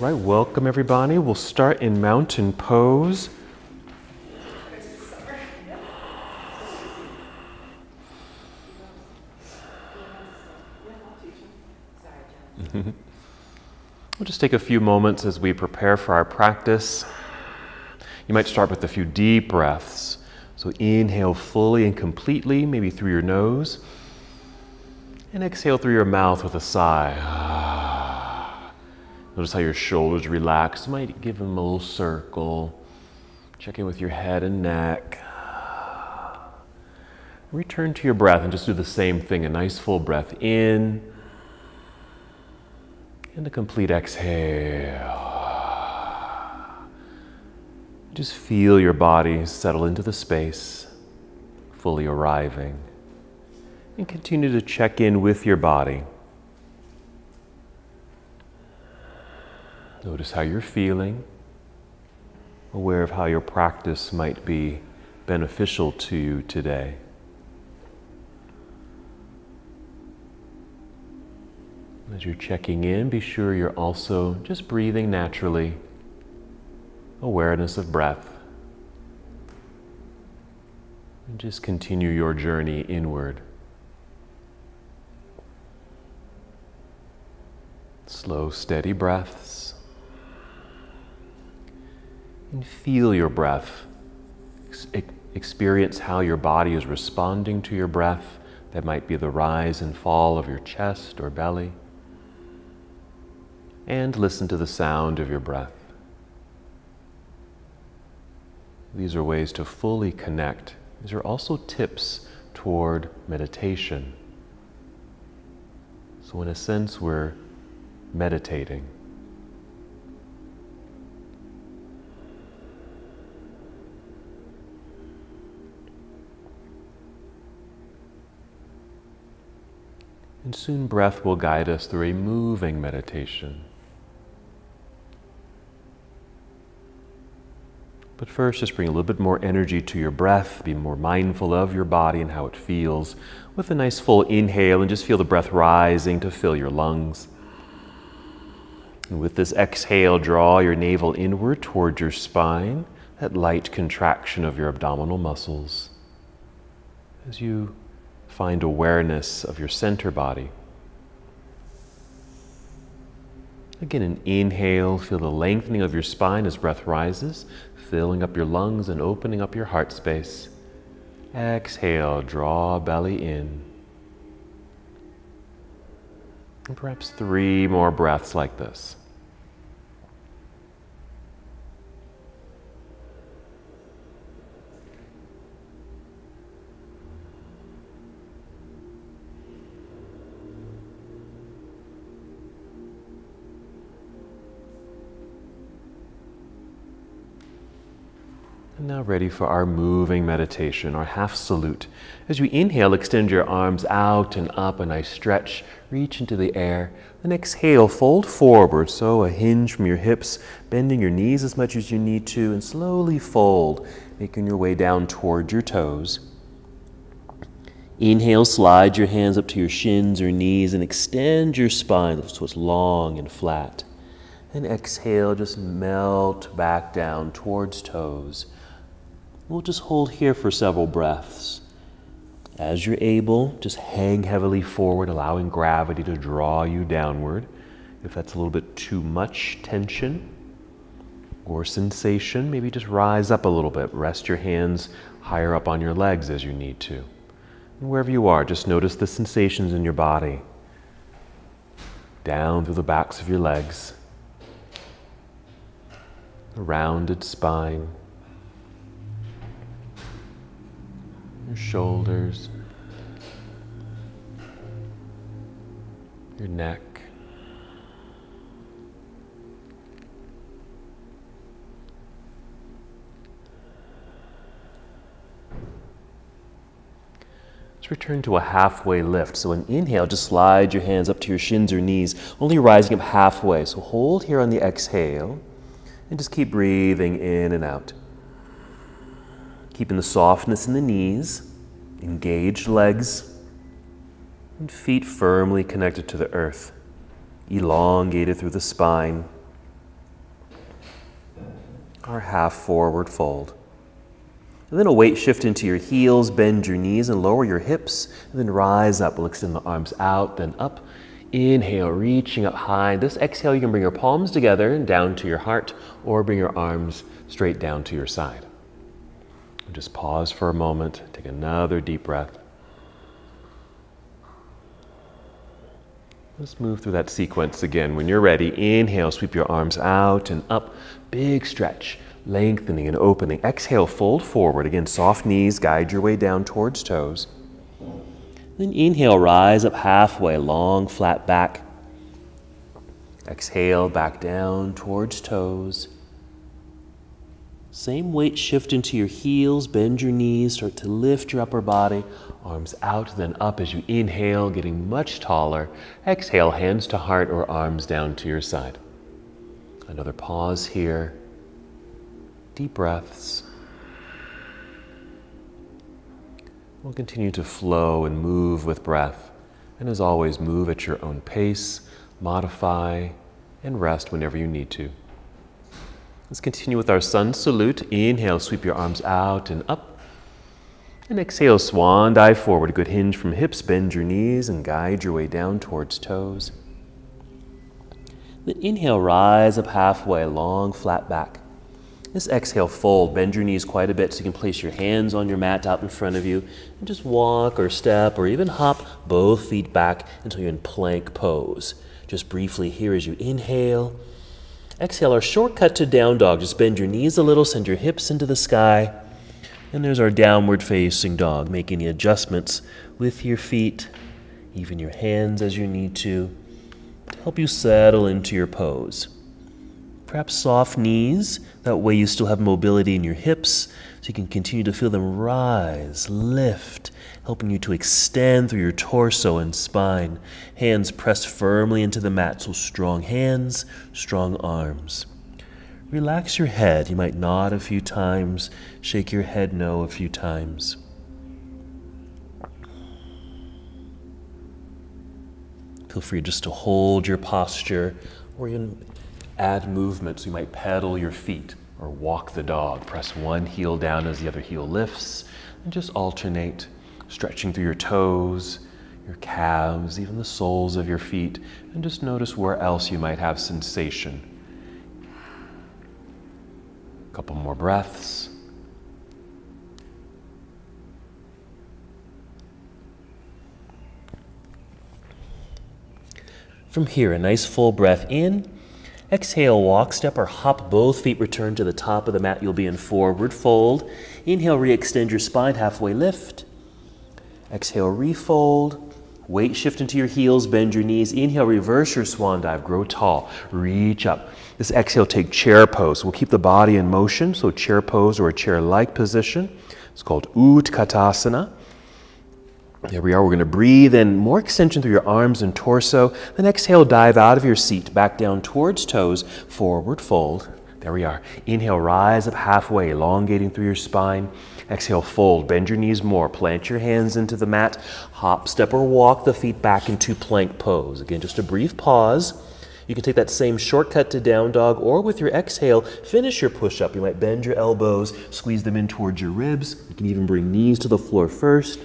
right, welcome everybody. We'll start in mountain pose. we'll just take a few moments as we prepare for our practice. You might start with a few deep breaths. So inhale fully and completely, maybe through your nose. And exhale through your mouth with a sigh. Notice how your shoulders relax. Might give them a little circle. Check in with your head and neck. Return to your breath and just do the same thing. A nice full breath in. And a complete exhale. Just feel your body settle into the space, fully arriving. And continue to check in with your body. Notice how you're feeling, aware of how your practice might be beneficial to you today. As you're checking in, be sure you're also just breathing naturally, awareness of breath. And just continue your journey inward. Slow, steady breaths and feel your breath. experience how your body is responding to your breath. That might be the rise and fall of your chest or belly. And listen to the sound of your breath. These are ways to fully connect. These are also tips toward meditation. So, in a sense, we're meditating. And soon breath will guide us through a moving meditation. But first, just bring a little bit more energy to your breath. Be more mindful of your body and how it feels. With a nice full inhale, and just feel the breath rising to fill your lungs. And with this exhale, draw your navel inward towards your spine, that light contraction of your abdominal muscles. As you find awareness of your center body. Again, an inhale, feel the lengthening of your spine as breath rises, filling up your lungs and opening up your heart space. Exhale, draw belly in. And perhaps three more breaths like this. Now ready for our moving meditation, our half salute. As you inhale, extend your arms out and up, a nice stretch, reach into the air. Then exhale, fold forward, so a hinge from your hips, bending your knees as much as you need to, and slowly fold, making your way down towards your toes. Inhale, slide your hands up to your shins or knees and extend your spine so it's long and flat. And exhale, just melt back down towards toes. We'll just hold here for several breaths. As you're able, just hang heavily forward, allowing gravity to draw you downward. If that's a little bit too much tension or sensation, maybe just rise up a little bit. Rest your hands higher up on your legs as you need to. And wherever you are, just notice the sensations in your body. Down through the backs of your legs, a rounded spine. Your shoulders, your neck. Let's return to a halfway lift. So an inhale, just slide your hands up to your shins or knees, only rising up halfway. So hold here on the exhale and just keep breathing in and out. Keeping the softness in the knees, engaged legs, and feet firmly connected to the earth, elongated through the spine. our half forward fold. And then a weight shift into your heels, bend your knees and lower your hips, and then rise up. We'll extend the arms out, then up. Inhale, reaching up high. This exhale, you can bring your palms together and down to your heart, or bring your arms straight down to your side. Just pause for a moment, take another deep breath. Let's move through that sequence again. When you're ready, inhale, sweep your arms out and up. Big stretch, lengthening and opening. Exhale, fold forward. Again, soft knees, guide your way down towards toes. Then inhale, rise up halfway, long, flat back. Exhale, back down towards toes. Same weight shift into your heels, bend your knees, start to lift your upper body, arms out, then up as you inhale, getting much taller. Exhale, hands to heart or arms down to your side. Another pause here. Deep breaths. We'll continue to flow and move with breath. And as always, move at your own pace, modify, and rest whenever you need to. Let's continue with our sun salute. Inhale, sweep your arms out and up. And exhale, swan dive forward. A good hinge from hips. Bend your knees and guide your way down towards toes. Then inhale, rise up halfway, long, flat back. This exhale, fold. Bend your knees quite a bit so you can place your hands on your mat out in front of you and just walk or step or even hop both feet back until you're in plank pose. Just briefly here as you inhale Exhale, our shortcut to down dog. Just bend your knees a little, send your hips into the sky. And there's our downward facing dog, making the adjustments with your feet, even your hands as you need to, to help you settle into your pose. Perhaps soft knees, that way you still have mobility in your hips, so you can continue to feel them rise, lift, helping you to extend through your torso and spine. Hands pressed firmly into the mat, so strong hands, strong arms. Relax your head. You might nod a few times, shake your head no a few times. Feel free just to hold your posture or you add movement. So you might pedal your feet or walk the dog. Press one heel down as the other heel lifts and just alternate, stretching through your toes, your calves, even the soles of your feet, and just notice where else you might have sensation. A couple more breaths. From here, a nice full breath in Exhale, walk, step, or hop both feet. Return to the top of the mat. You'll be in forward fold. Inhale, re-extend your spine, halfway lift. Exhale, refold. Weight shift into your heels, bend your knees. Inhale, reverse your swan dive, grow tall, reach up. This exhale, take chair pose. We'll keep the body in motion, so chair pose or a chair-like position. It's called Utkatasana. There we are. We're going to breathe in more extension through your arms and torso. Then exhale, dive out of your seat, back down towards toes, forward fold. There we are. Inhale, rise up halfway, elongating through your spine. Exhale, fold. Bend your knees more. Plant your hands into the mat. Hop, step, or walk the feet back into plank pose. Again, just a brief pause. You can take that same shortcut to down dog, or with your exhale, finish your push up. You might bend your elbows, squeeze them in towards your ribs. You can even bring knees to the floor first.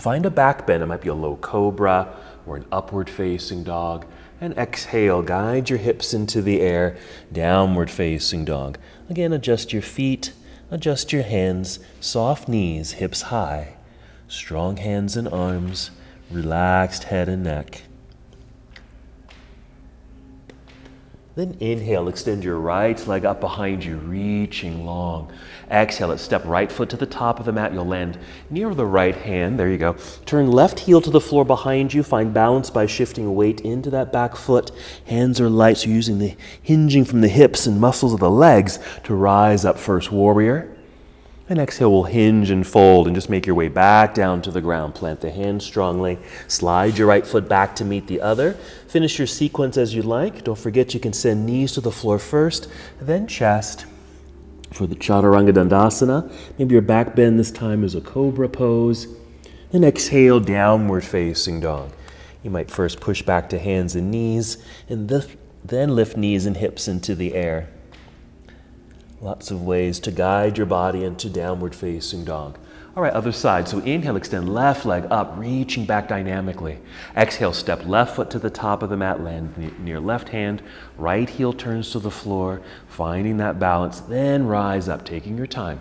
Find a back bend. It might be a low cobra or an upward facing dog. And exhale, guide your hips into the air, downward facing dog. Again, adjust your feet, adjust your hands, soft knees, hips high, strong hands and arms, relaxed head and neck. Then inhale, extend your right leg up behind you, reaching long. Exhale it, step right foot to the top of the mat. You'll land near the right hand. There you go. Turn left heel to the floor behind you. Find balance by shifting weight into that back foot. Hands are light, so using the hinging from the hips and muscles of the legs to rise up first warrior. And exhale, we'll hinge and fold and just make your way back down to the ground. Plant the hand strongly. Slide your right foot back to meet the other. Finish your sequence as you like. Don't forget you can send knees to the floor first, then chest. For the Chaturanga Dandasana, maybe your back bend this time is a cobra pose. Then exhale, downward facing dog. You might first push back to hands and knees, and then lift knees and hips into the air. Lots of ways to guide your body into downward facing dog. All right, other side. So inhale, extend left leg up, reaching back dynamically. Exhale, step left foot to the top of the mat, land near left hand. Right heel turns to the floor, finding that balance. Then rise up, taking your time.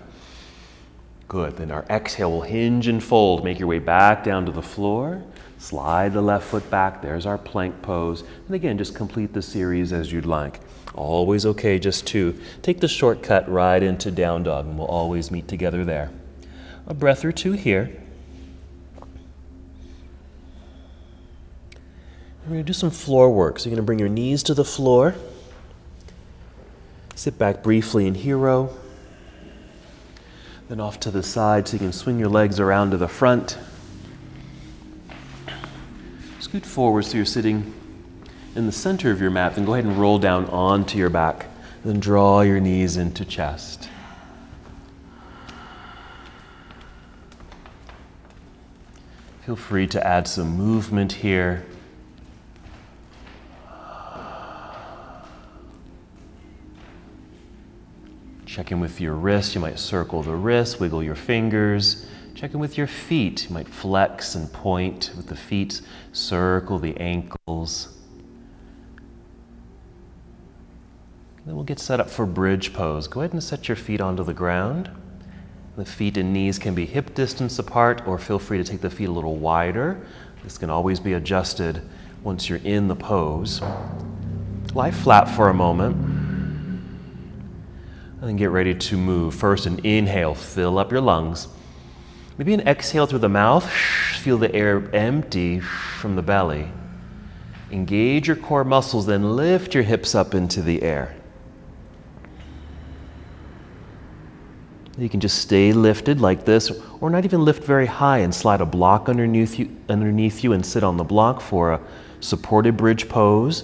Good. Then our exhale will hinge and fold. Make your way back down to the floor. Slide the left foot back. There's our plank pose. And again, just complete the series as you'd like. Always okay just to take the shortcut right into down dog, and we'll always meet together there a breath or two here. We're going to do some floor work. So you're going to bring your knees to the floor. Sit back briefly in hero. Then off to the side so you can swing your legs around to the front. Scoot forward so you're sitting in the center of your mat. Then go ahead and roll down onto your back. Then draw your knees into chest. Feel free to add some movement here. Check in with your wrist. You might circle the wrist, wiggle your fingers. Check in with your feet. You might flex and point with the feet, circle the ankles. Then we'll get set up for bridge pose. Go ahead and set your feet onto the ground. The feet and knees can be hip distance apart, or feel free to take the feet a little wider. This can always be adjusted once you're in the pose. Lie flat for a moment. And then get ready to move. First, an inhale, fill up your lungs. Maybe an exhale through the mouth. Feel the air empty from the belly. Engage your core muscles, then lift your hips up into the air. You can just stay lifted like this, or not even lift very high and slide a block underneath you, underneath you and sit on the block for a supported bridge pose.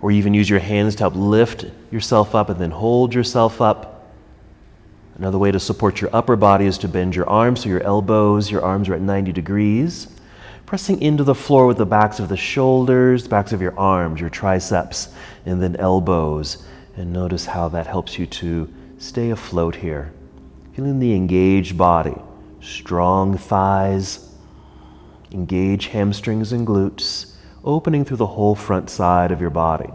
Or even use your hands to help lift yourself up and then hold yourself up. Another way to support your upper body is to bend your arms so your elbows, your arms are at 90 degrees. Pressing into the floor with the backs of the shoulders, the backs of your arms, your triceps, and then elbows. And notice how that helps you to stay afloat here. Feeling the engaged body, strong thighs, engage hamstrings and glutes, opening through the whole front side of your body.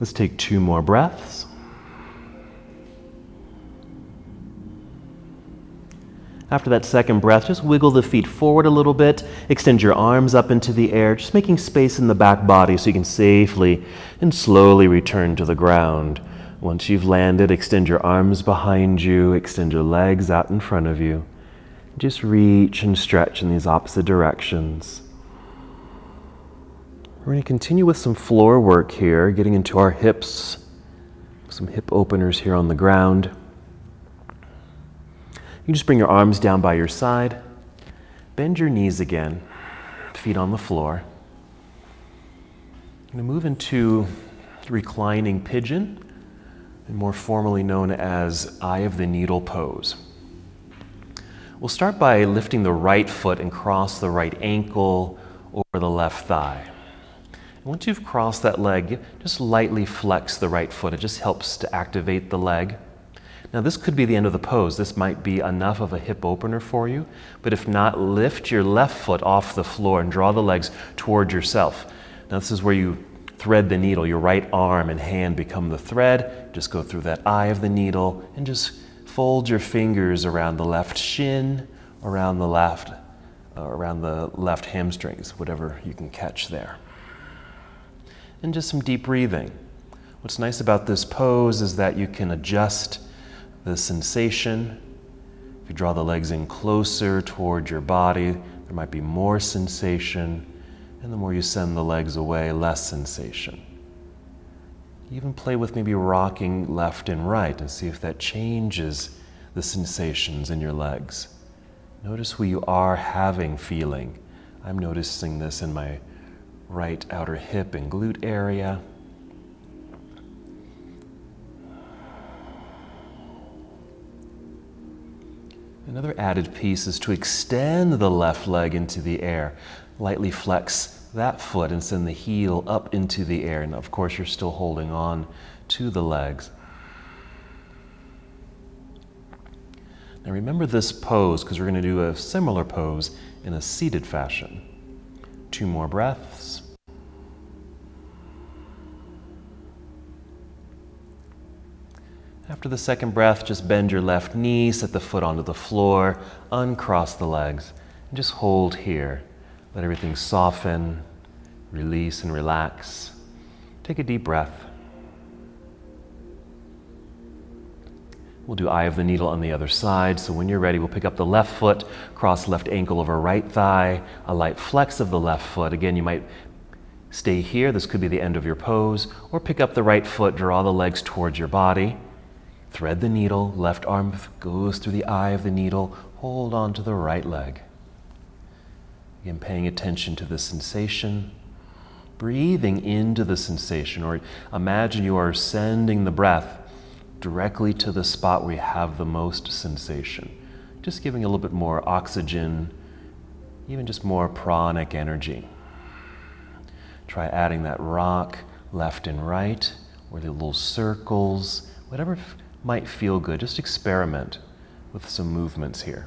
Let's take two more breaths. After that second breath, just wiggle the feet forward a little bit. Extend your arms up into the air, just making space in the back body so you can safely and slowly return to the ground. Once you've landed, extend your arms behind you, extend your legs out in front of you. Just reach and stretch in these opposite directions. We're going to continue with some floor work here, getting into our hips, some hip openers here on the ground. You just bring your arms down by your side, bend your knees again, feet on the floor. I'm going to move into reclining pigeon more formally known as eye of the needle pose. We'll start by lifting the right foot and cross the right ankle over the left thigh. And once you've crossed that leg, just lightly flex the right foot. It just helps to activate the leg. Now, this could be the end of the pose. This might be enough of a hip opener for you, but if not, lift your left foot off the floor and draw the legs toward yourself. Now, this is where you thread the needle. Your right arm and hand become the thread. Just go through that eye of the needle and just fold your fingers around the left shin, around the left, uh, around the left hamstrings, whatever you can catch there. And just some deep breathing. What's nice about this pose is that you can adjust the sensation. If you draw the legs in closer toward your body, there might be more sensation. And the more you send the legs away, less sensation. Even play with maybe rocking left and right and see if that changes the sensations in your legs. Notice who you are having feeling. I'm noticing this in my right outer hip and glute area. Another added piece is to extend the left leg into the air lightly flex that foot and send the heel up into the air. And of course, you're still holding on to the legs. Now remember this pose because we're going to do a similar pose in a seated fashion. Two more breaths. After the second breath, just bend your left knee, set the foot onto the floor, uncross the legs, and just hold here. Let everything soften, release, and relax. Take a deep breath. We'll do eye of the needle on the other side. So when you're ready, we'll pick up the left foot, cross left ankle over right thigh, a light flex of the left foot. Again, you might stay here. This could be the end of your pose. Or pick up the right foot, draw the legs towards your body. Thread the needle, left arm goes through the eye of the needle. Hold on to the right leg. Again, paying attention to the sensation. Breathing into the sensation, or imagine you are sending the breath directly to the spot where you have the most sensation. Just giving a little bit more oxygen, even just more pranic energy. Try adding that rock left and right, or the little circles, whatever might feel good. Just experiment with some movements here.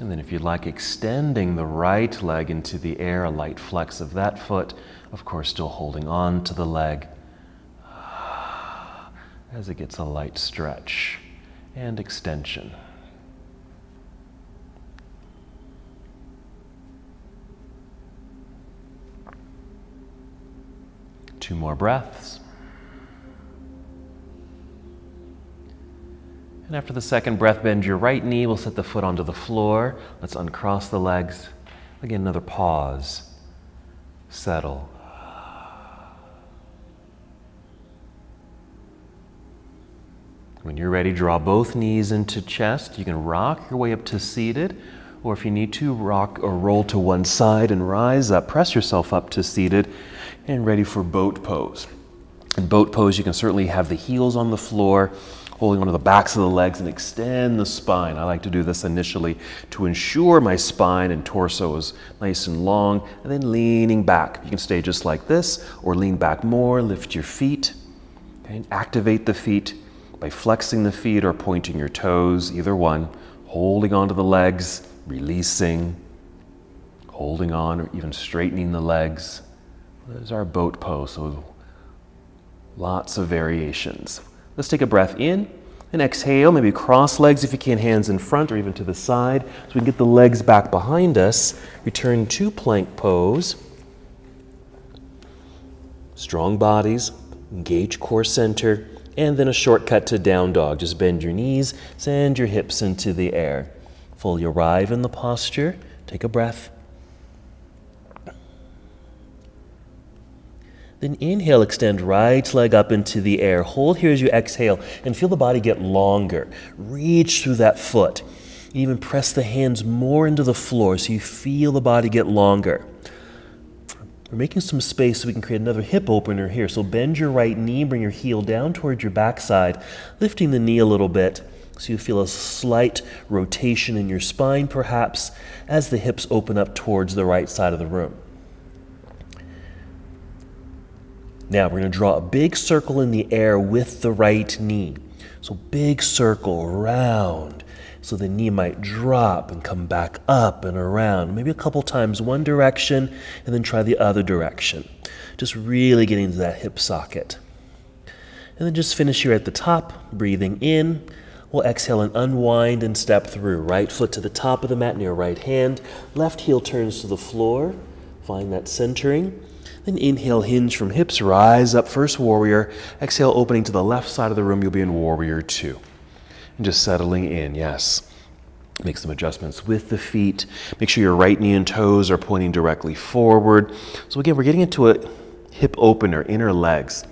And then, if you'd like, extending the right leg into the air, a light flex of that foot, of course, still holding on to the leg as it gets a light stretch and extension. Two more breaths. And after the second breath, bend your right knee. We'll set the foot onto the floor. Let's uncross the legs. Again, another pause. Settle. When you're ready, draw both knees into chest. You can rock your way up to seated, or if you need to, rock or roll to one side and rise up. Press yourself up to seated and ready for boat pose. In boat pose, you can certainly have the heels on the floor holding onto the backs of the legs and extend the spine. I like to do this initially to ensure my spine and torso is nice and long, and then leaning back. You can stay just like this, or lean back more, lift your feet, okay? activate the feet by flexing the feet or pointing your toes, either one, holding onto the legs, releasing, holding on, or even straightening the legs. There's our boat pose, so lots of variations. Let's take a breath in and exhale. Maybe cross legs if you can, hands in front or even to the side. So we can get the legs back behind us. Return to plank pose. Strong bodies, engage core center, and then a shortcut to down dog. Just bend your knees, send your hips into the air. Fully arrive in the posture. Take a breath. Then inhale, extend right leg up into the air. Hold here as you exhale and feel the body get longer. Reach through that foot. Even press the hands more into the floor so you feel the body get longer. We're making some space so we can create another hip opener here. So bend your right knee, bring your heel down towards your backside, lifting the knee a little bit so you feel a slight rotation in your spine perhaps as the hips open up towards the right side of the room. Now we're going to draw a big circle in the air with the right knee. So big circle around. So the knee might drop and come back up and around, maybe a couple times one direction and then try the other direction. Just really getting into that hip socket. And then just finish here at the top, breathing in. We'll exhale and unwind and step through. Right foot to the top of the mat near right hand. Left heel turns to the floor. Find that centering. Then inhale, hinge from hips, rise up, first warrior. Exhale, opening to the left side of the room, you'll be in warrior two. And just settling in, yes. Make some adjustments with the feet. Make sure your right knee and toes are pointing directly forward. So again, we're getting into a hip opener, inner legs.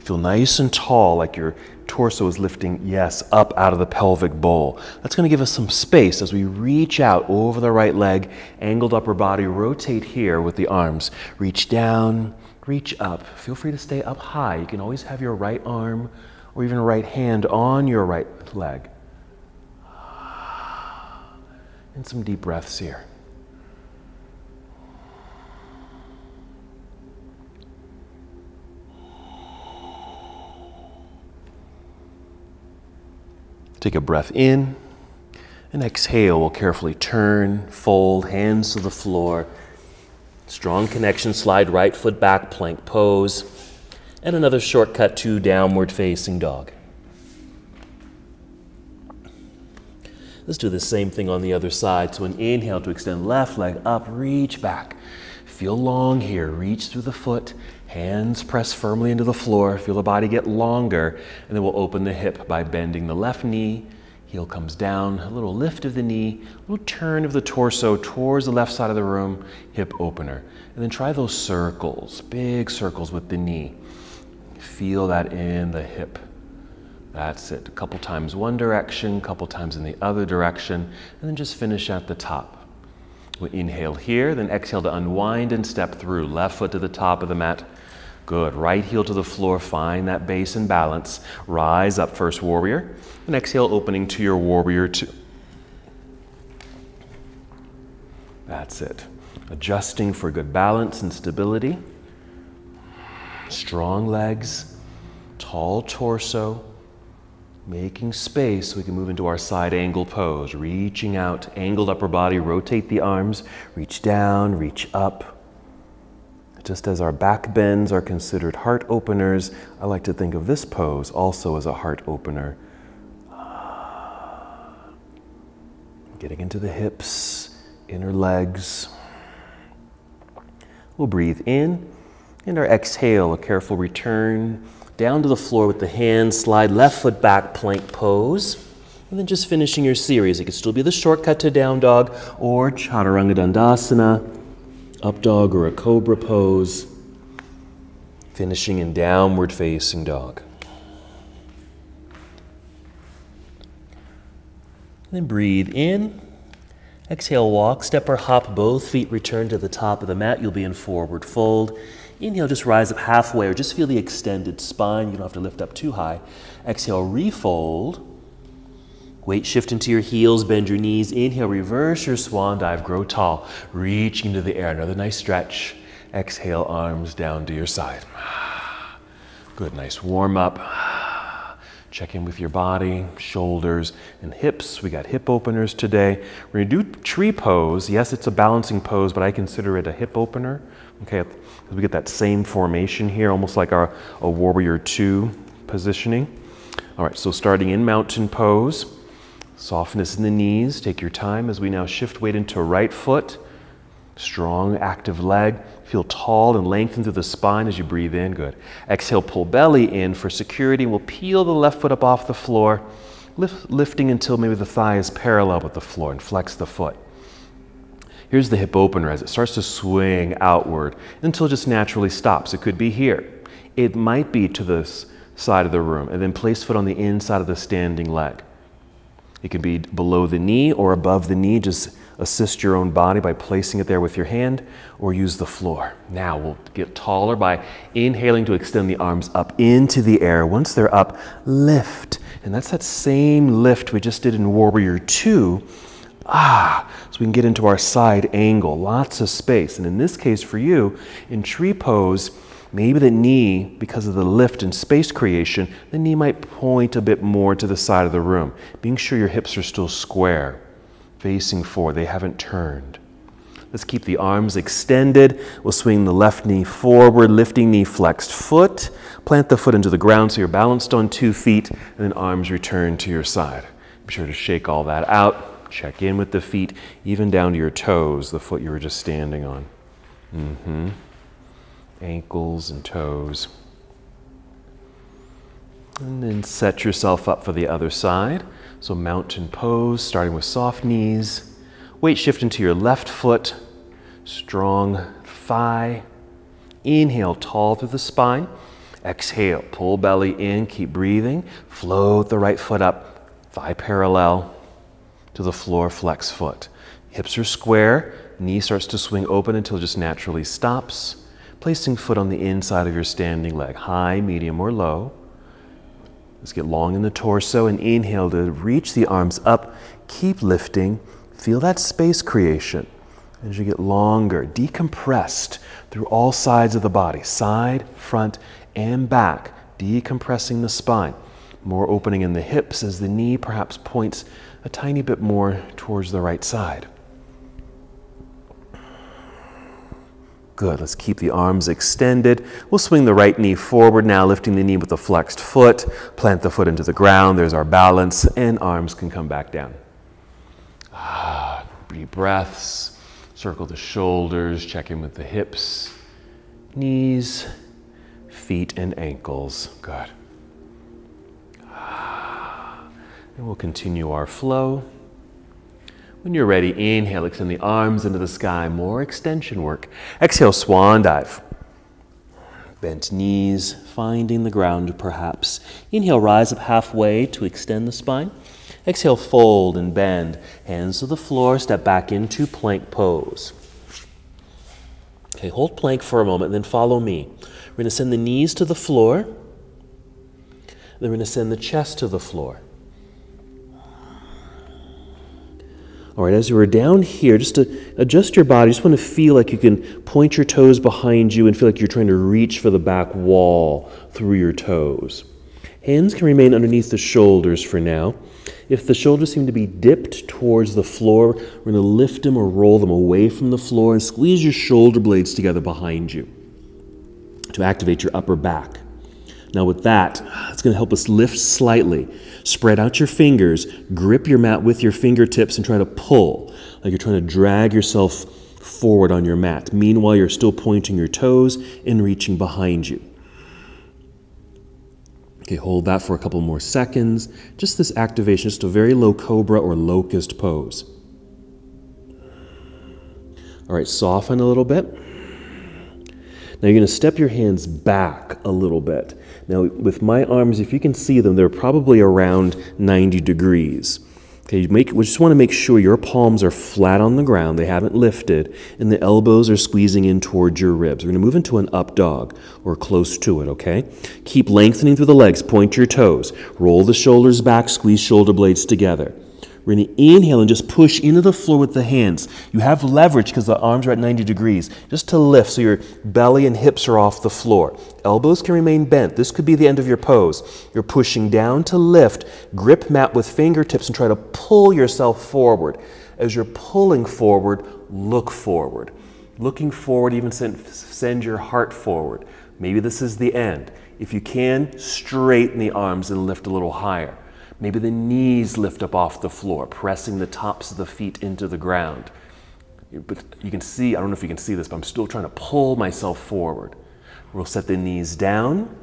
Feel nice and tall, like you're torso is lifting, yes, up out of the pelvic bowl. That's going to give us some space as we reach out over the right leg, angled upper body, rotate here with the arms. Reach down, reach up. Feel free to stay up high. You can always have your right arm or even right hand on your right leg. And some deep breaths here. Take a breath in and exhale. We'll carefully turn, fold, hands to the floor. Strong connection, slide right foot back, plank pose. And another shortcut to downward facing dog. Let's do the same thing on the other side. So an inhale to extend left leg up, reach back. Feel long here, reach through the foot, hands press firmly into the floor, feel the body get longer, and then we'll open the hip by bending the left knee, heel comes down, a little lift of the knee, a little turn of the torso towards the left side of the room, hip opener. And then try those circles, big circles with the knee. Feel that in the hip. That's it. A couple times one direction, a couple times in the other direction, and then just finish at the top. We inhale here, then exhale to unwind and step through. Left foot to the top of the mat. Good. Right heel to the floor. Find that base and balance. Rise up, first warrior. And exhale, opening to your warrior two. That's it. Adjusting for good balance and stability. Strong legs, tall torso, Making space so we can move into our side angle pose. Reaching out, angled upper body, rotate the arms, reach down, reach up. Just as our back bends are considered heart openers, I like to think of this pose also as a heart opener. Getting into the hips, inner legs. We'll breathe in, and our exhale, a careful return down to the floor with the hands, slide left foot back, plank pose. And then just finishing your series. It could still be the shortcut to down dog or chaturanga dandasana, up dog or a cobra pose. Finishing in downward facing dog. Then breathe in. Exhale, walk, step or hop, both feet return to the top of the mat. You'll be in forward fold. Inhale, just rise up halfway or just feel the extended spine. You don't have to lift up too high. Exhale, refold. Weight shift into your heels, bend your knees. Inhale, reverse your swan dive, grow tall, reaching into the air. Another nice stretch. Exhale, arms down to your side. Good, nice warm up. Check in with your body, shoulders, and hips. We got hip openers today. We're gonna do tree pose. Yes, it's a balancing pose, but I consider it a hip opener. Okay, we get that same formation here, almost like our a warrior two positioning. All right, so starting in mountain pose, softness in the knees. Take your time as we now shift weight into right foot. Strong, active leg. Feel tall and lengthen through the spine as you breathe in. Good. Exhale, pull belly in for security. We'll peel the left foot up off the floor, lift, lifting until maybe the thigh is parallel with the floor and flex the foot. Here's the hip opener as it starts to swing outward until it just naturally stops. It could be here. It might be to this side of the room and then place foot on the inside of the standing leg. It can be below the knee or above the knee. Just assist your own body by placing it there with your hand or use the floor. Now we'll get taller by inhaling to extend the arms up into the air. Once they're up, lift. And that's that same lift we just did in Warrior 2 Ah, so we can get into our side angle, lots of space. And in this case for you, in tree pose, maybe the knee, because of the lift and space creation, the knee might point a bit more to the side of the room, being sure your hips are still square, facing forward, they haven't turned. Let's keep the arms extended. We'll swing the left knee forward, lifting knee flexed foot. Plant the foot into the ground so you're balanced on two feet, and then arms return to your side. Be sure to shake all that out. Check in with the feet, even down to your toes, the foot you were just standing on. Mm-hmm. Ankles and toes. And then set yourself up for the other side. So mountain pose, starting with soft knees. Weight shift into your left foot. Strong thigh. Inhale, tall through the spine. Exhale, pull belly in, keep breathing. Float the right foot up, thigh parallel to the floor, flex foot. Hips are square, knee starts to swing open until it just naturally stops. Placing foot on the inside of your standing leg, high, medium, or low. Let's get long in the torso and inhale to reach the arms up. Keep lifting. Feel that space creation as you get longer, decompressed through all sides of the body, side, front, and back, decompressing the spine. More opening in the hips as the knee perhaps points a tiny bit more towards the right side. Good. Let's keep the arms extended. We'll swing the right knee forward now, lifting the knee with the flexed foot. Plant the foot into the ground. There's our balance, and arms can come back down. Ah, deep breaths. Circle the shoulders. Check in with the hips, knees, feet, and ankles. Good. Ah, and we'll continue our flow. When you're ready, inhale, extend the arms into the sky, more extension work. Exhale, swan dive. Bent knees, finding the ground perhaps. Inhale, rise up halfway to extend the spine. Exhale, fold and bend. Hands to the floor, step back into plank pose. Okay, hold plank for a moment, then follow me. We're going to send the knees to the floor. Then we're going to send the chest to the floor. All right, as you are down here, just to adjust your body, just want to feel like you can point your toes behind you and feel like you're trying to reach for the back wall through your toes. Hands can remain underneath the shoulders for now. If the shoulders seem to be dipped towards the floor, we're going to lift them or roll them away from the floor and squeeze your shoulder blades together behind you to activate your upper back. Now, with that, it's going to help us lift slightly. Spread out your fingers, grip your mat with your fingertips, and try to pull, like you're trying to drag yourself forward on your mat. Meanwhile, you're still pointing your toes and reaching behind you. Okay, hold that for a couple more seconds. Just this activation, just a very low cobra or locust pose. All right, soften a little bit. Now you're going to step your hands back a little bit. Now, with my arms, if you can see them, they're probably around 90 degrees. Okay, make, we just want to make sure your palms are flat on the ground, they haven't lifted, and the elbows are squeezing in towards your ribs. We're going to move into an up dog or close to it, okay? Keep lengthening through the legs, point your toes, roll the shoulders back, squeeze shoulder blades together. We're going to inhale and just push into the floor with the hands. You have leverage because the arms are at 90 degrees, just to lift so your belly and hips are off the floor. Elbows can remain bent. This could be the end of your pose. You're pushing down to lift. Grip mat with fingertips and try to pull yourself forward. As you're pulling forward, look forward. Looking forward, even send, send your heart forward. Maybe this is the end. If you can, straighten the arms and lift a little higher. Maybe the knees lift up off the floor, pressing the tops of the feet into the ground. But you can see, I don't know if you can see this, but I'm still trying to pull myself forward. We'll set the knees down,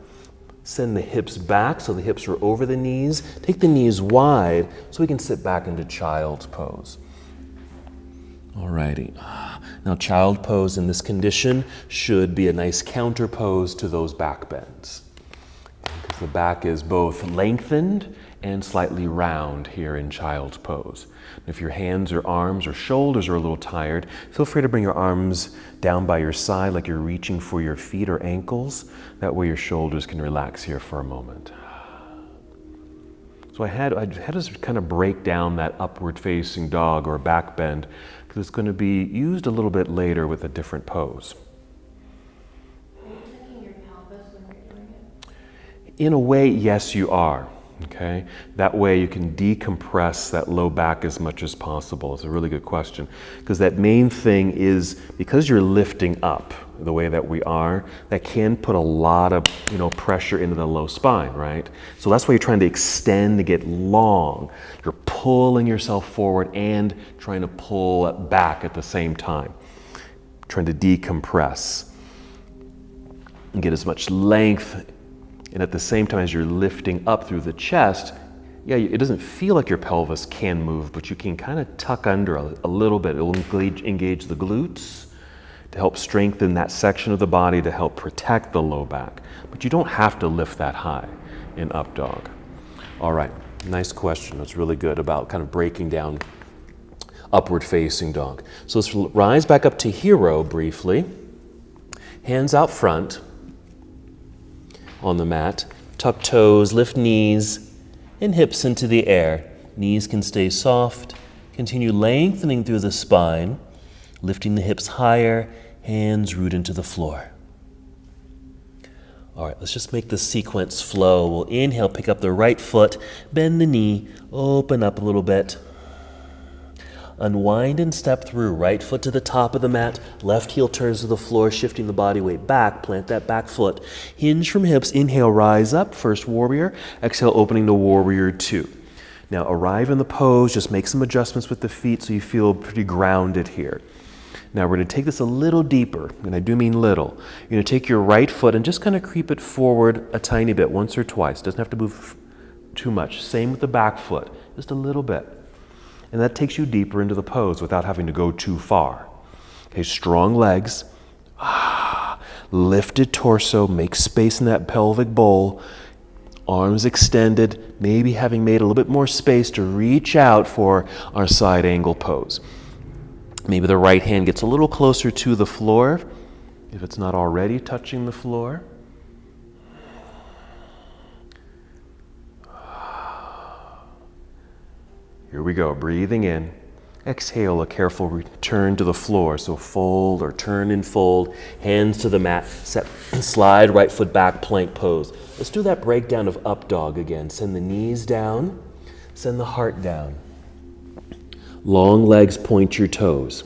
send the hips back so the hips are over the knees. Take the knees wide so we can sit back into child's pose. Alrighty. Now, child pose in this condition should be a nice counter pose to those back bends. Because the back is both lengthened and slightly round here in child's pose. If your hands or arms or shoulders are a little tired, feel free to bring your arms down by your side like you're reaching for your feet or ankles. That way your shoulders can relax here for a moment. So I had, I had us kind of break down that upward facing dog or back bend because it's going to be used a little bit later with a different pose. In a way, yes, you are. Okay? That way you can decompress that low back as much as possible. It's a really good question. Because that main thing is because you're lifting up the way that we are, that can put a lot of you know pressure into the low spine, right? So that's why you're trying to extend to get long. You're pulling yourself forward and trying to pull back at the same time. Trying to decompress and get as much length and at the same time, as you're lifting up through the chest, yeah, it doesn't feel like your pelvis can move, but you can kind of tuck under a, a little bit. It will engage, engage the glutes to help strengthen that section of the body to help protect the low back. But you don't have to lift that high in up dog. All right, nice question. That's really good about kind of breaking down upward facing dog. So let's rise back up to hero briefly. Hands out front on the mat. Tuck toes, lift knees and hips into the air. Knees can stay soft. Continue lengthening through the spine, lifting the hips higher, hands root into the floor. All right, let's just make the sequence flow. We'll inhale, pick up the right foot, bend the knee, open up a little bit. Unwind and step through. Right foot to the top of the mat, left heel turns to the floor, shifting the body weight back. Plant that back foot. Hinge from hips. Inhale, rise up, first warrior. Exhale, opening to warrior two. Now arrive in the pose, just make some adjustments with the feet so you feel pretty grounded here. Now we're going to take this a little deeper, and I do mean little. You're going to take your right foot and just kind of creep it forward a tiny bit, once or twice. Doesn't have to move too much. Same with the back foot, just a little bit. And that takes you deeper into the pose without having to go too far. Okay, strong legs. Ah, lifted torso, make space in that pelvic bowl. Arms extended, maybe having made a little bit more space to reach out for our side angle pose. Maybe the right hand gets a little closer to the floor if it's not already touching the floor. Here we go, breathing in. Exhale, a careful return to the floor. So fold or turn and fold, hands to the mat, set, slide right foot back, plank pose. Let's do that breakdown of up dog again. Send the knees down, send the heart down. Long legs, point your toes.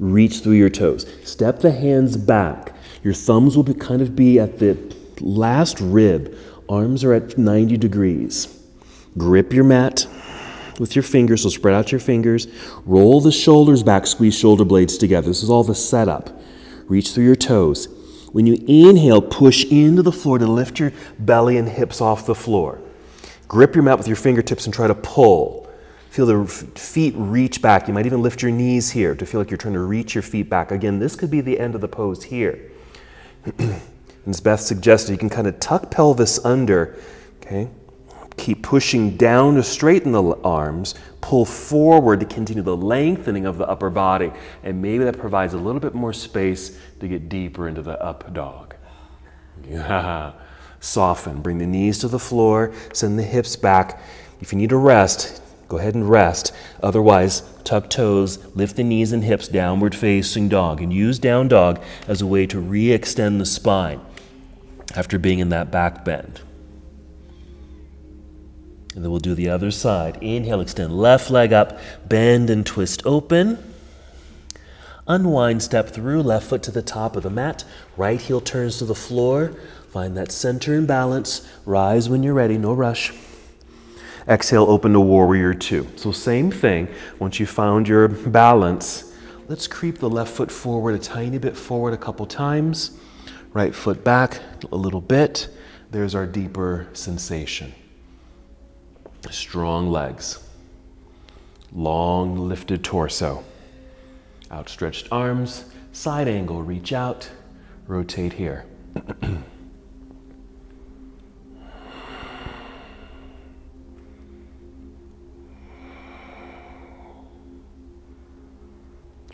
Reach through your toes. Step the hands back. Your thumbs will be, kind of be at the last rib. Arms are at 90 degrees. Grip your mat with your fingers, so spread out your fingers. Roll the shoulders back, squeeze shoulder blades together. This is all the setup. Reach through your toes. When you inhale, push into the floor to lift your belly and hips off the floor. Grip your mat with your fingertips and try to pull. Feel the feet reach back. You might even lift your knees here to feel like you're trying to reach your feet back. Again, this could be the end of the pose here. As Beth suggested, you can kind of tuck pelvis under, okay? Keep pushing down to straighten the arms, pull forward to continue the lengthening of the upper body, and maybe that provides a little bit more space to get deeper into the up dog. Yeah. Soften, bring the knees to the floor, send the hips back. If you need a rest, Go ahead and rest. Otherwise, tuck toes, lift the knees and hips, downward facing dog, and use down dog as a way to re extend the spine after being in that back bend. And then we'll do the other side. Inhale, extend left leg up, bend and twist open. Unwind, step through, left foot to the top of the mat, right heel turns to the floor. Find that center and balance. Rise when you're ready, no rush. Exhale, open to warrior two. So same thing. Once you found your balance, let's creep the left foot forward a tiny bit forward a couple times. Right foot back a little bit. There's our deeper sensation. Strong legs. Long lifted torso. Outstretched arms. Side angle, reach out. Rotate here.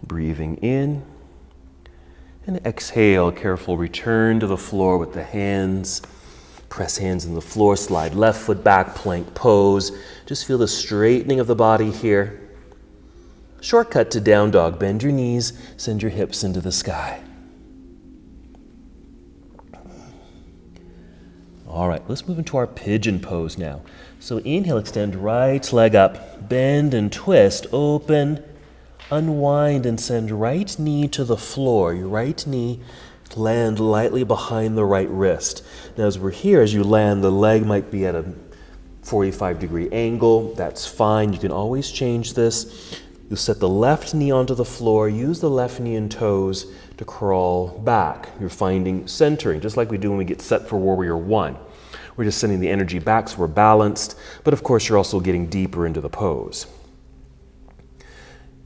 Breathing in and exhale, careful return to the floor with the hands. Press hands in the floor, slide left foot back, plank pose. Just feel the straightening of the body here. Shortcut to down dog. Bend your knees, send your hips into the sky. All right, let's move into our pigeon pose now. So inhale, extend right leg up, bend and twist, open unwind and send right knee to the floor. Your right knee land lightly behind the right wrist. Now, as we're here, as you land, the leg might be at a 45 degree angle. That's fine. You can always change this. You set the left knee onto the floor, use the left knee and toes to crawl back. You're finding centering, just like we do when we get set for warrior one. We're just sending the energy back so we're balanced, but of course, you're also getting deeper into the pose.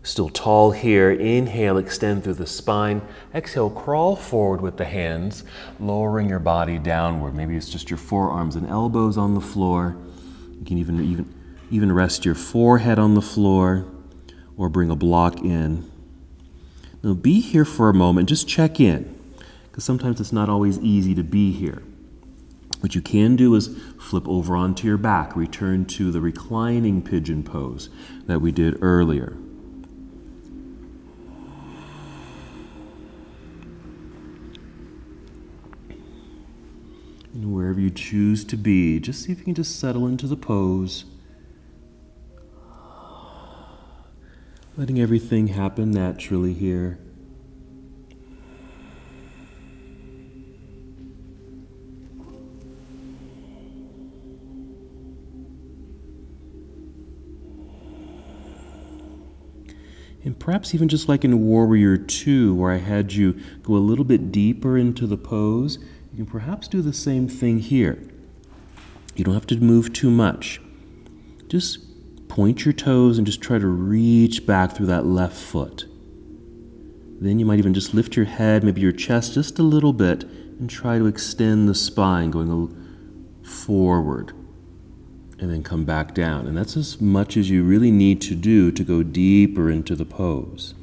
Still tall here. Inhale, extend through the spine. Exhale, crawl forward with the hands, lowering your body downward. Maybe it's just your forearms and elbows on the floor. You can even, even, even rest your forehead on the floor or bring a block in. Now be here for a moment. Just check in because sometimes it's not always easy to be here. What you can do is flip over onto your back, return to the reclining pigeon pose that we did earlier. And wherever you choose to be, just see if you can just settle into the pose. Letting everything happen naturally here. And perhaps even just like in Warrior 2, where I had you go a little bit deeper into the pose, you can perhaps do the same thing here. You don't have to move too much. Just point your toes and just try to reach back through that left foot. Then you might even just lift your head, maybe your chest just a little bit, and try to extend the spine going a forward and then come back down. And that's as much as you really need to do to go deeper into the pose.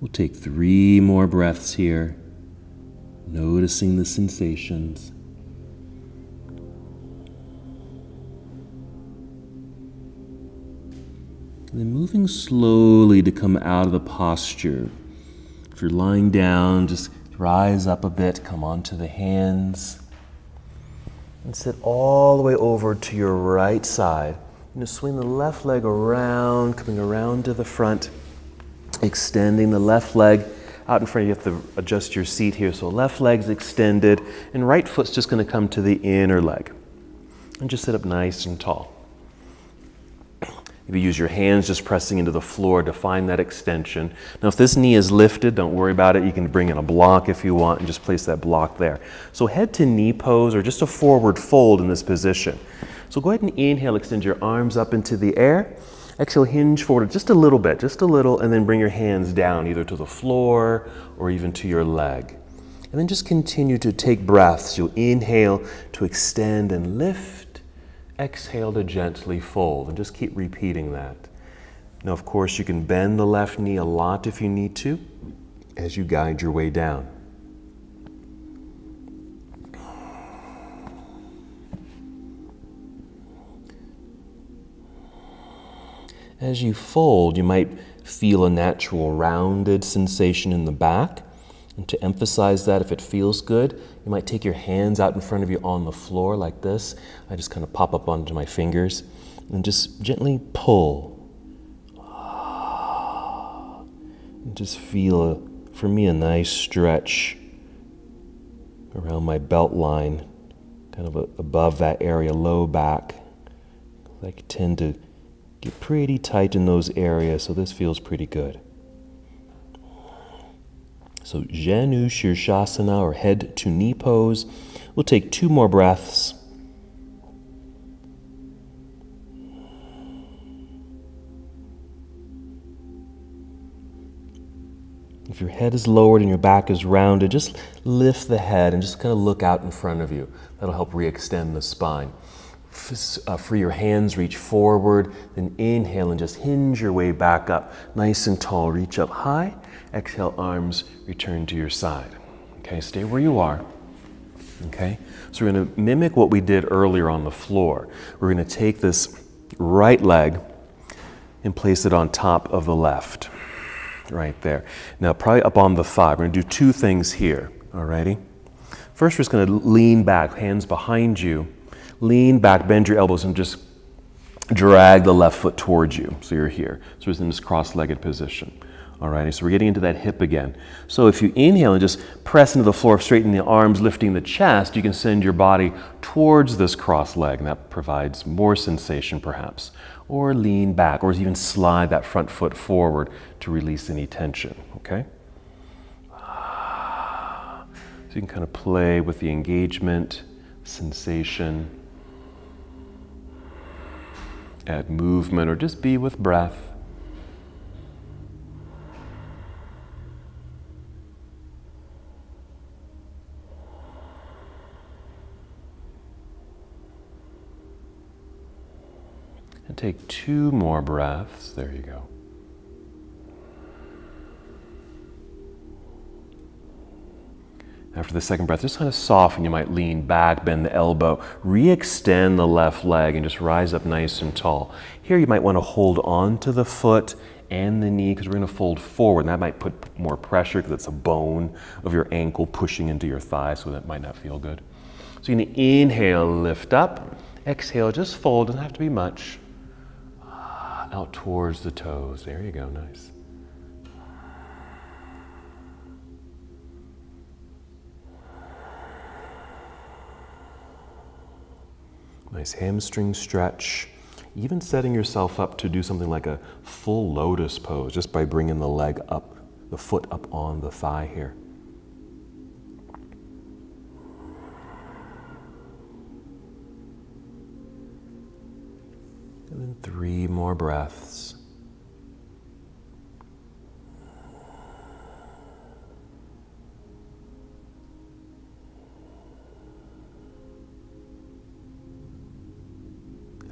We'll take three more breaths here, noticing the sensations. And then moving slowly to come out of the posture if you're lying down, just rise up a bit, come onto the hands, and sit all the way over to your right side. You know, swing the left leg around, coming around to the front, extending the left leg out in front. You have to adjust your seat here. So left leg's extended, and right foot's just going to come to the inner leg. And just sit up nice and tall. Maybe use your hands just pressing into the floor to find that extension. Now, if this knee is lifted, don't worry about it. You can bring in a block if you want and just place that block there. So, head to knee pose or just a forward fold in this position. So, go ahead and inhale, extend your arms up into the air. Exhale, hinge forward just a little bit, just a little, and then bring your hands down either to the floor or even to your leg. And then just continue to take breaths. You'll inhale to extend and lift exhale to gently fold and just keep repeating that. Now, of course, you can bend the left knee a lot if you need to as you guide your way down. As you fold, you might feel a natural rounded sensation in the back. And to emphasize that, if it feels good, you might take your hands out in front of you on the floor like this. I just kind of pop up onto my fingers and just gently pull. And just feel, for me, a nice stretch around my belt line, kind of above that area, low back. I tend to get pretty tight in those areas, so this feels pretty good. So Janu Shirshasana or head to knee pose. We'll take two more breaths. If your head is lowered and your back is rounded, just lift the head and just kind of look out in front of you. That'll help re-extend the spine. Uh, free your hands, reach forward, then inhale and just hinge your way back up. Nice and tall, reach up high Exhale, arms return to your side. Okay, stay where you are. Okay, so we're going to mimic what we did earlier on the floor. We're going to take this right leg and place it on top of the left. Right there. Now, probably up on the thigh. We're to do two things here. Alrighty? First, we're just going to lean back, hands behind you. Lean back, bend your elbows, and just drag the left foot towards you. So you're here. So it's in this cross legged position. Alrighty, so we're getting into that hip again. So if you inhale and just press into the floor, straighten the arms, lifting the chest, you can send your body towards this cross leg, and that provides more sensation perhaps. Or lean back, or even slide that front foot forward to release any tension, okay? So you can kind of play with the engagement, sensation, add movement, or just be with breath. And take two more breaths. There you go. After the second breath, just kind of soften. You might lean back, bend the elbow, re extend the left leg, and just rise up nice and tall. Here, you might want to hold on to the foot and the knee because we're going to fold forward. And that might put more pressure because it's a bone of your ankle pushing into your thigh, so that might not feel good. So you're going to inhale, lift up. Exhale, just fold. Doesn't have to be much. Ah, out towards the toes. There you go. Nice. Nice hamstring stretch. Even setting yourself up to do something like a full lotus pose just by bringing the leg up, the foot up on the thigh here. And then three more breaths.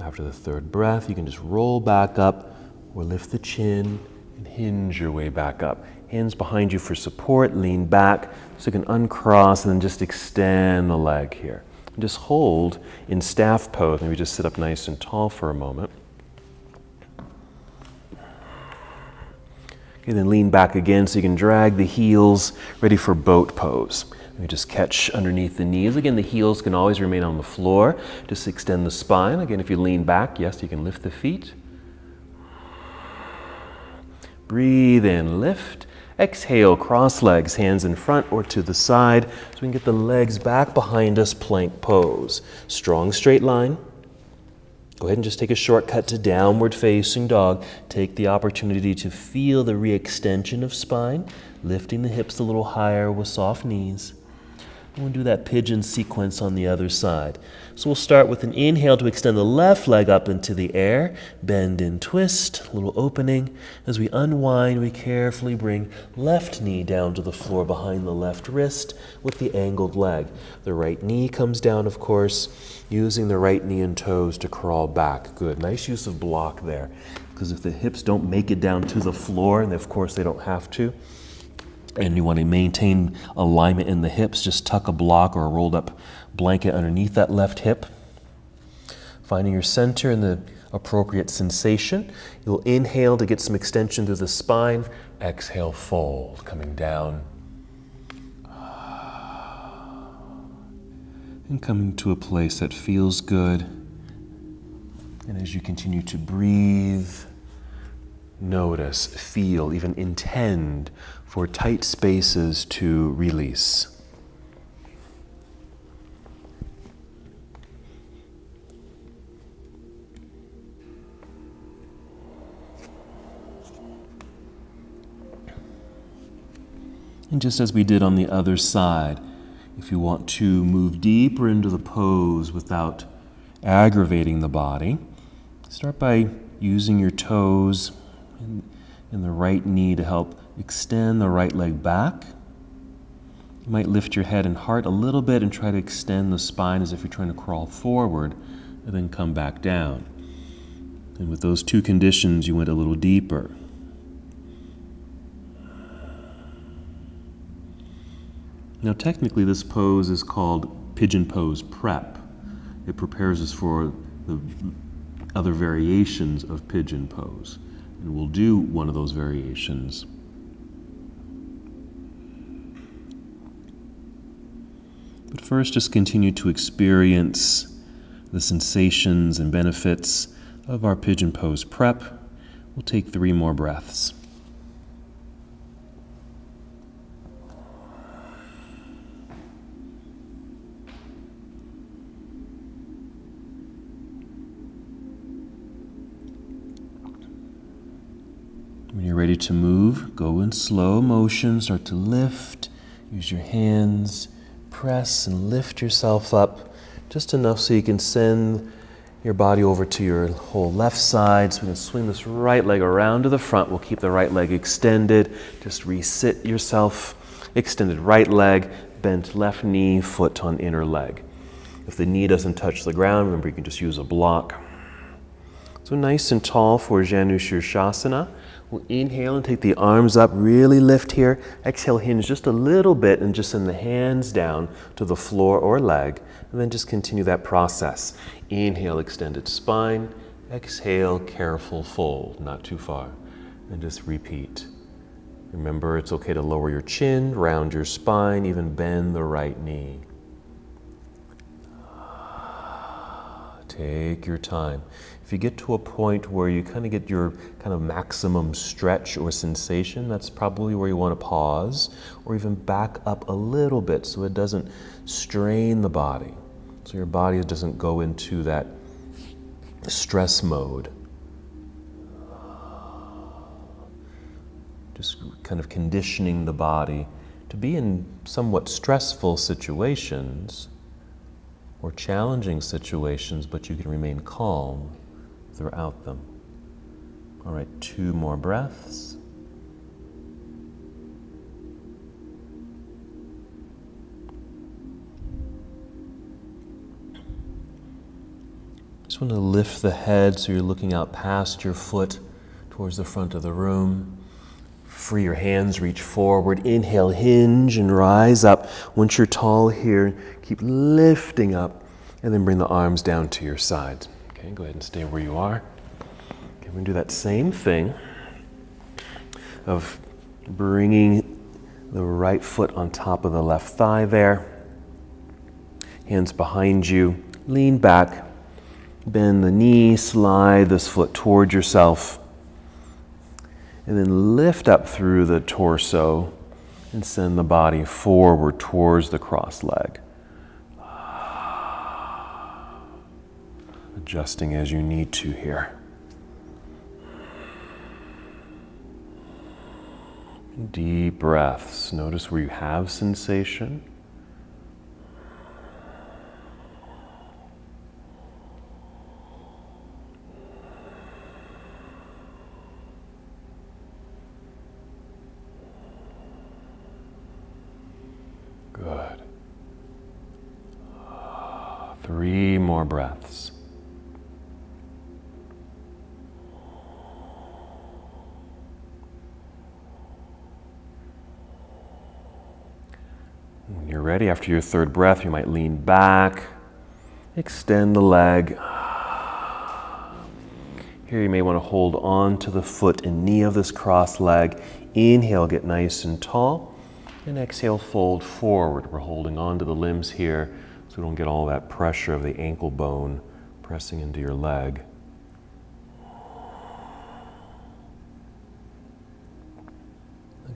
After the third breath, you can just roll back up or lift the chin and hinge your way back up. Hands behind you for support, lean back so you can uncross and then just extend the leg here. And just hold in staff pose. Maybe just sit up nice and tall for a moment. Okay, then lean back again so you can drag the heels ready for boat pose. We just catch underneath the knees. Again, the heels can always remain on the floor. Just extend the spine. Again, if you lean back, yes, you can lift the feet. Breathe in, lift. Exhale, cross legs, hands in front or to the side so we can get the legs back behind us, plank pose. Strong straight line. Go ahead and just take a shortcut to downward facing dog. Take the opportunity to feel the re-extension of spine, lifting the hips a little higher with soft knees. We'll do that pigeon sequence on the other side. So we'll start with an inhale to extend the left leg up into the air, bend and twist, a little opening. As we unwind, we carefully bring left knee down to the floor behind the left wrist with the angled leg. The right knee comes down, of course, using the right knee and toes to crawl back. Good. Nice use of block there. Because if the hips don't make it down to the floor, and of course they don't have to, and you want to maintain alignment in the hips, just tuck a block or a rolled up blanket underneath that left hip. Finding your center and the appropriate sensation. You'll inhale to get some extension through the spine. Exhale, fold, coming down. And coming to a place that feels good. And as you continue to breathe, notice, feel, even intend for tight spaces to release. And just as we did on the other side, if you want to move deeper into the pose without aggravating the body, start by using your toes and, and the right knee to help Extend the right leg back. You might lift your head and heart a little bit and try to extend the spine as if you're trying to crawl forward and then come back down. And with those two conditions, you went a little deeper. Now, technically, this pose is called pigeon pose prep. It prepares us for the other variations of pigeon pose. And we'll do one of those variations But first, just continue to experience the sensations and benefits of our pigeon pose prep. We'll take three more breaths. When you're ready to move, go in slow motion, start to lift, use your hands press and lift yourself up just enough so you can send your body over to your whole left side. So we can swing this right leg around to the front. We'll keep the right leg extended. Just resit yourself. Extended right leg, bent left knee, foot on inner leg. If the knee doesn't touch the ground, remember you can just use a block. So nice and tall for Janu Shirshasana. We'll inhale and take the arms up, really lift here. Exhale, hinge just a little bit and just send the hands down to the floor or leg. And then just continue that process. Inhale, extended spine. Exhale, careful fold, not too far. And just repeat. Remember, it's okay to lower your chin, round your spine, even bend the right knee. Take your time. If you get to a point where you kind of get your kind of maximum stretch or sensation, that's probably where you want to pause or even back up a little bit so it doesn't strain the body. So your body doesn't go into that stress mode. Just kind of conditioning the body to be in somewhat stressful situations or challenging situations, but you can remain calm throughout them. All right, two more breaths. Just want to lift the head so you're looking out past your foot towards the front of the room. Free your hands, reach forward. Inhale, hinge and rise up. Once you're tall here, keep lifting up and then bring the arms down to your side. Okay, go ahead and stay where you are. Okay, we're to do that same thing of bringing the right foot on top of the left thigh there. Hands behind you. Lean back. Bend the knee. Slide this foot towards yourself and then lift up through the torso and send the body forward towards the cross leg. Adjusting as you need to here. Deep breaths. Notice where you have sensation. Good. Three more breaths. When you're ready, after your third breath, you might lean back, extend the leg. Here, you may want to hold on to the foot and knee of this cross leg. Inhale, get nice and tall. And exhale, fold forward. We're holding on to the limbs here so we don't get all that pressure of the ankle bone pressing into your leg.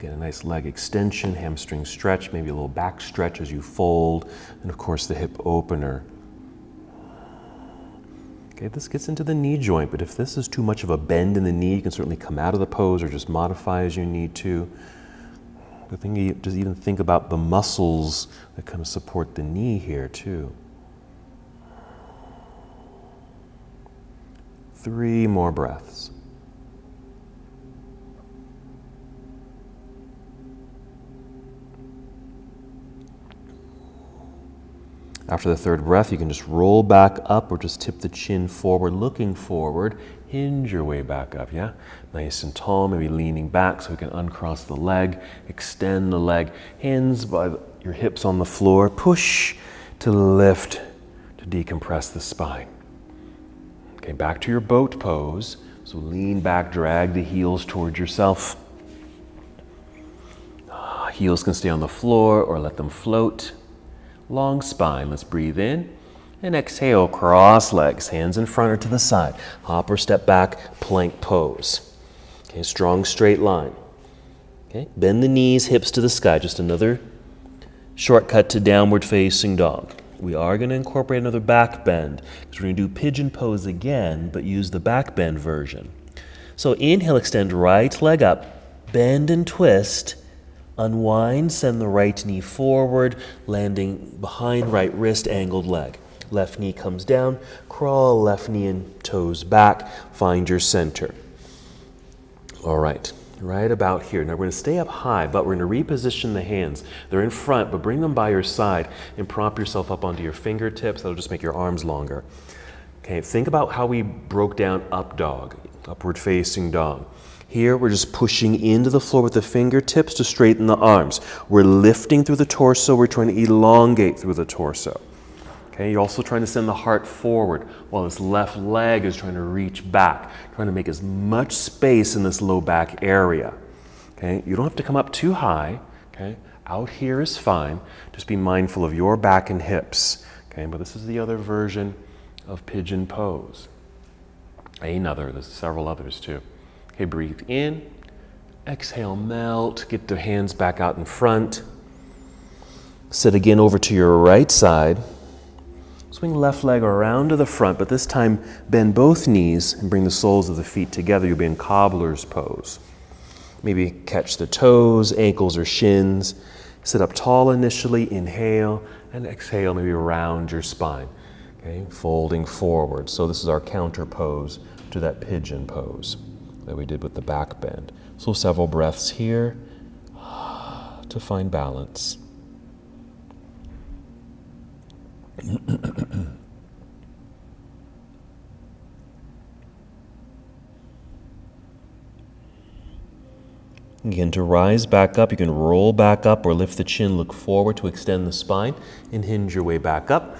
Again, a nice leg extension, hamstring stretch, maybe a little back stretch as you fold, and of course the hip opener. Okay, this gets into the knee joint, but if this is too much of a bend in the knee, you can certainly come out of the pose or just modify as you need to. The thing you just even think about the muscles that kind of support the knee here too. Three more breaths. After the third breath, you can just roll back up or just tip the chin forward, looking forward. Hinge your way back up, yeah? Nice and tall, maybe leaning back so we can uncross the leg, extend the leg, hands by your hips on the floor, push to lift to decompress the spine. Okay, back to your boat pose. So lean back, drag the heels towards yourself. Ah, heels can stay on the floor or let them float long spine. Let's breathe in and exhale, cross legs, hands in front or to the side. Hop or step back, plank pose. Okay, strong straight line. Okay, bend the knees, hips to the sky. Just another shortcut to downward facing dog. We are going to incorporate another back bend because we're going to do pigeon pose again, but use the back bend version. So inhale, extend right leg up, bend and twist Unwind, send the right knee forward, landing behind right wrist, angled leg. Left knee comes down, crawl left knee and toes back, find your center. All right, right about here. Now we're going to stay up high, but we're going to reposition the hands. They're in front, but bring them by your side and prop yourself up onto your fingertips. That'll just make your arms longer. Okay, think about how we broke down up dog, upward facing dog. Here, we're just pushing into the floor with the fingertips to straighten the arms. We're lifting through the torso. We're trying to elongate through the torso. Okay, you're also trying to send the heart forward while this left leg is trying to reach back, trying to make as much space in this low back area. Okay, you don't have to come up too high. Okay, out here is fine. Just be mindful of your back and hips. Okay, but this is the other version of pigeon pose. Another, there's several others too. Okay, breathe in, exhale, melt, get the hands back out in front. Sit again over to your right side. Swing left leg around to the front, but this time bend both knees and bring the soles of the feet together. You'll be in cobbler's pose. Maybe catch the toes, ankles, or shins. Sit up tall initially, inhale, and exhale, maybe round your spine. Okay, folding forward. So this is our counter pose to that pigeon pose that we did with the back bend. So several breaths here to find balance. Again, to rise back up, you can roll back up or lift the chin, look forward to extend the spine, and hinge your way back up.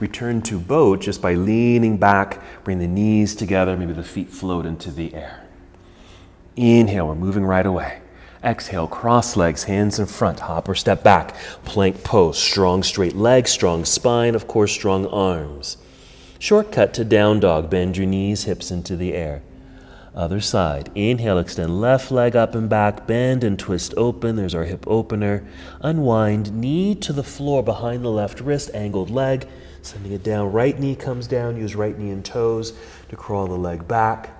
Return to boat just by leaning back, bring the knees together, maybe the feet float into the air. Inhale, we're moving right away. Exhale, cross legs, hands in front, hop or step back. Plank pose, strong straight legs, strong spine, of course, strong arms. Shortcut to down dog, bend your knees, hips into the air. Other side. Inhale, extend left leg up and back, bend and twist open. There's our hip opener. Unwind, knee to the floor behind the left wrist, angled leg. Sending it down. Right knee comes down. Use right knee and toes to crawl the leg back.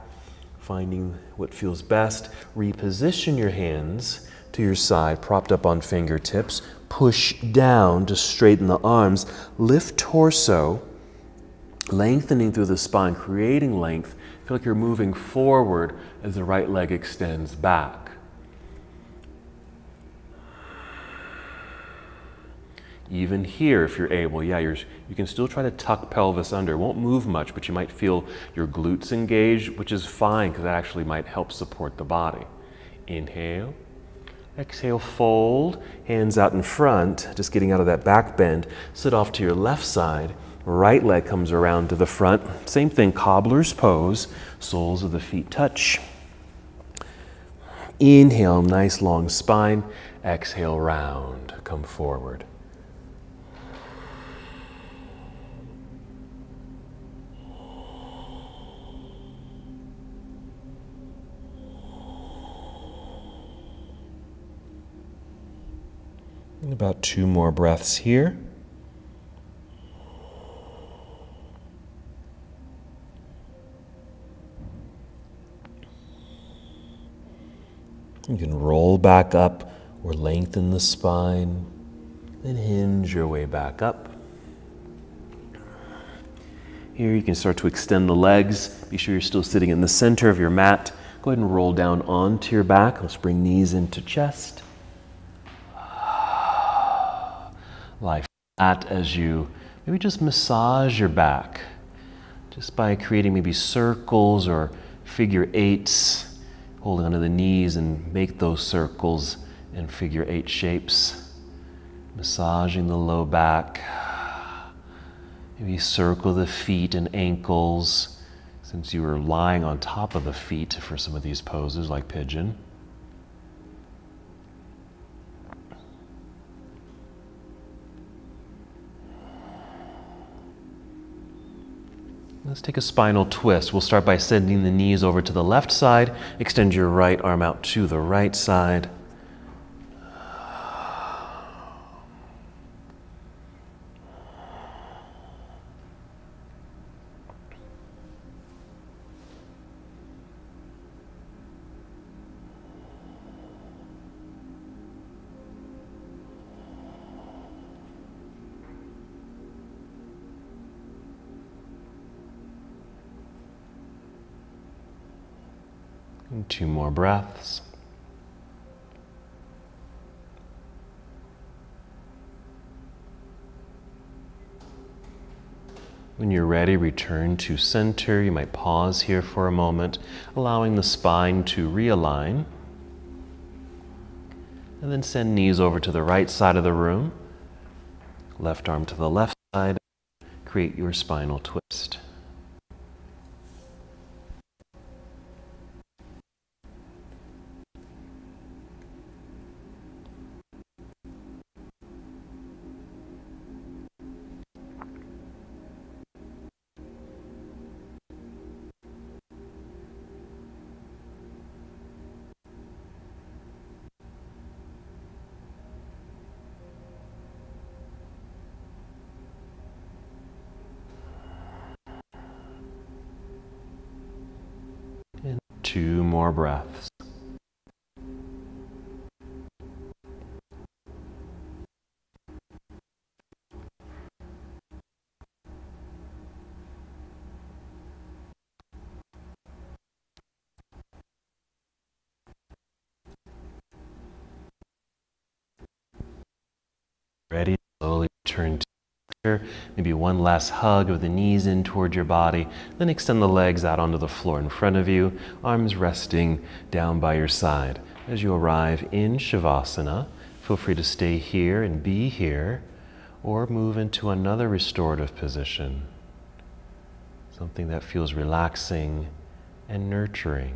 Finding what feels best. Reposition your hands to your side, propped up on fingertips. Push down to straighten the arms. Lift torso, lengthening through the spine, creating length Feel like you're moving forward as the right leg extends back. Even here, if you're able, yeah, you're, you can still try to tuck pelvis under. It won't move much, but you might feel your glutes engaged, which is fine because that actually might help support the body. Inhale. Exhale, fold, hands out in front, just getting out of that back bend. Sit off to your left side Right leg comes around to the front. Same thing, cobbler's pose. Soles of the feet touch. Inhale, nice long spine. Exhale, round. Come forward. And about two more breaths here. You can roll back up or lengthen the spine, then hinge your way back up. Here you can start to extend the legs. Be sure you're still sitting in the center of your mat. Go ahead and roll down onto your back. Let's bring knees into chest. Lie flat as you maybe just massage your back just by creating maybe circles or figure eights holding onto the knees and make those circles and figure eight shapes. Massaging the low back. Maybe circle the feet and ankles since you are lying on top of the feet for some of these poses, like pigeon. Let's take a spinal twist. We'll start by sending the knees over to the left side. Extend your right arm out to the right side. And two more breaths. When you're ready, return to center. You might pause here for a moment, allowing the spine to realign. And then send knees over to the right side of the room, left arm to the left side. create your spinal twist. One last hug of the knees in towards your body. Then extend the legs out onto the floor in front of you, arms resting down by your side. As you arrive in Shavasana, feel free to stay here and be here, or move into another restorative position. Something that feels relaxing and nurturing.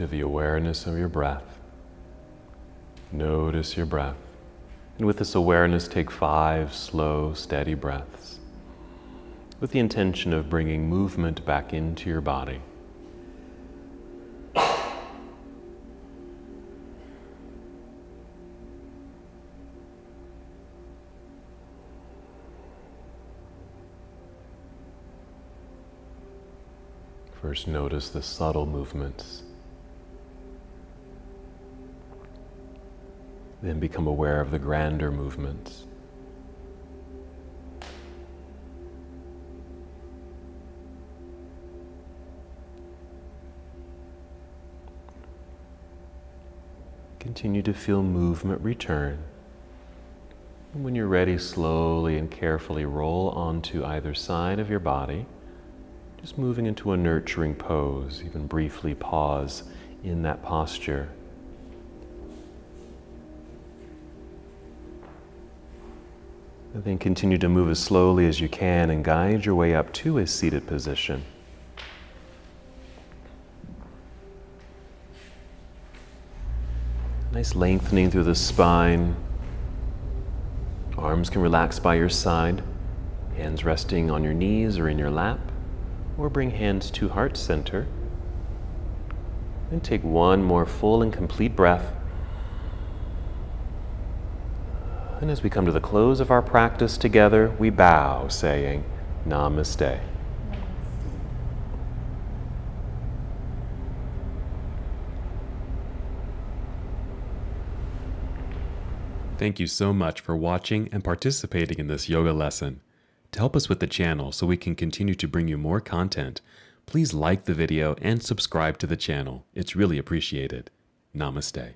Return to the awareness of your breath. Notice your breath. And with this awareness, take five slow, steady breaths with the intention of bringing movement back into your body. First, notice the subtle movements. Then become aware of the grander movements. Continue to feel movement return. And when you're ready, slowly and carefully roll onto either side of your body. Just moving into a nurturing pose, even briefly pause in that posture. And then continue to move as slowly as you can and guide your way up to a seated position. Nice lengthening through the spine. Arms can relax by your side, hands resting on your knees or in your lap or bring hands to heart center. And take one more full and complete breath. And as we come to the close of our practice together, we bow, saying, Namaste. Thank you so much for watching and participating in this yoga lesson. To help us with the channel so we can continue to bring you more content, please like the video and subscribe to the channel. It's really appreciated. Namaste.